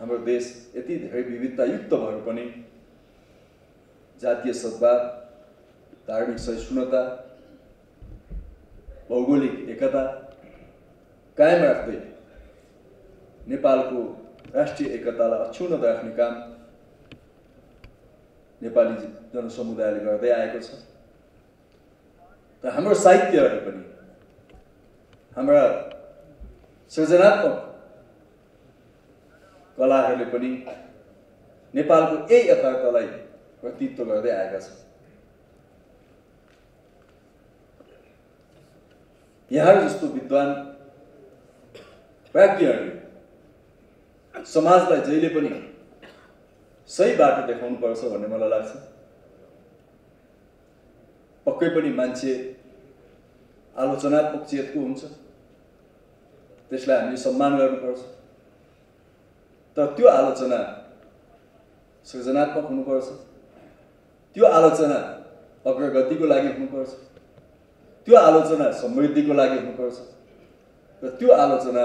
हाम्रो देश यति धेरै विविधतायुक्त भए पनि जातीय सद्भाव धार्मिक सहिष्णुता भौगोलिक एकता कायम राख्दै नेपालको राष्ट्रिय एकतालाई अक्षुण्ण राख्ने काम नेपाली जनसमुदायले गर्दै आएको छ। र हाम्रो साहित्यहरू पनि हाम्रा सृजनात्मक कलाहरूले पनि नेपालको यही यथार्थलाई प्रतित्व गर्दै आएका छन्। यहाँहरू जस्तो विद्वान प्राज्ञहरूले समाजलाई जहिले पनि सही बाटो देखाउनु पर्छ भन्ने मलाई लाग्छ। पक्कै पनि मान्छे आलोचनात्मक चेतको हुन्छ। त्यसलाई हामीले सम्मान गर्नुपर्छ। तर त्यो आलोचना सृजनात्मक हुनुपर्छ। त्यो आलोचना अग्रगतिको लागि हुनुपर्छ। त्यो आलोचना समृद्धिको लागि हुनुपर्छ। र त्यो आलोचना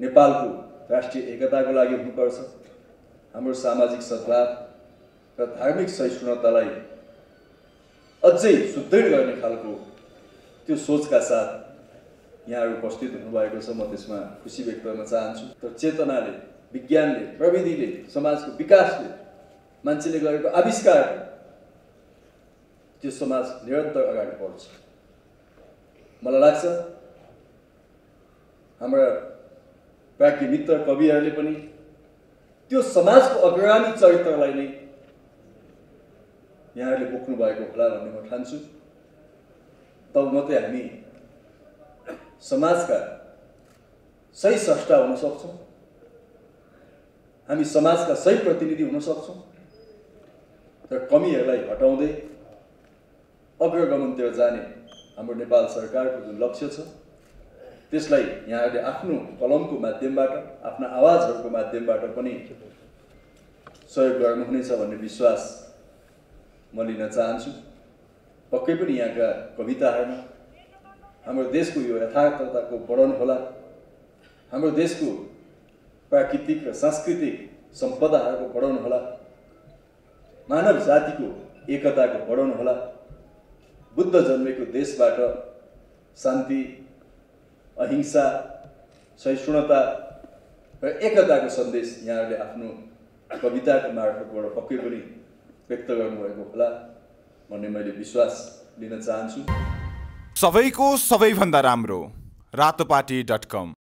नेपालको राष्ट्रिय एकताको लागि हुनुपर्छ। हाम्रो सामाजिक सद्भाव र धार्मिक सहिष्णुतालाई अझै सुदृढ गर्ने खालको त्यो सोचका साथ यहाँहरू उपस्थित हुनुभएको छ। म त्यसमा खुसी व्यक्त गर्न चाहन्छु। तर चेतनाले विज्ञानले प्रविधिले समाजको विकासले मान्छेले गरेको आविष्कार त्यो समाज निरन्तर अगाडि बढ्छ। मलाई लाग्छ हाम्रा प्राज्ञ मित्र कविहरूले पनि त्यो समाजको अग्रगामी चरित्रलाई नै यहाँहरूले बोक्नु भएको होला भन्ने म ठान्छु। तब मात्रै हामी समाजका सही स्रष्टा हुन सक्छौँ। हामी समाजका सही प्रतिनिधि हुन सक्छौँ र कमीहरूलाई हटाउँदै अग्रगमनतिर जाने हाम्रो नेपाल सरकारको जुन लक्ष्य छ त्यसलाई यहाँहरूले आफ्नो कलमको माध्यमबाट आफ्ना आवाजहरूको माध्यमबाट पनि सहयोग गर्नुहुनेछ भन्ने विश्वास म लिन चाहन्छु। पक्कै पनि यहाँका कविताहरूमा हाम्रो देशको यो यथार्थताको वर्णन होला। हाम्रो देशको प्राकृतिक र सांस्कृतिक सम्पदाहरूको बढाउनु होला मानव जातिको एकताको बढाउनु होला बुद्ध जन्मेको देशबाट शान्ति अहिंसा सहिष्णुता र एकताको सन्देश यहाँहरूले आफ्नो कविताको मार्फतबाट पक्कै पनि व्यक्त गर्नुभएको होला भन्ने मैले विश्वास लिन चाहन्छु सबैको सबैभन्दा राम्रो रातोपाटी डट कम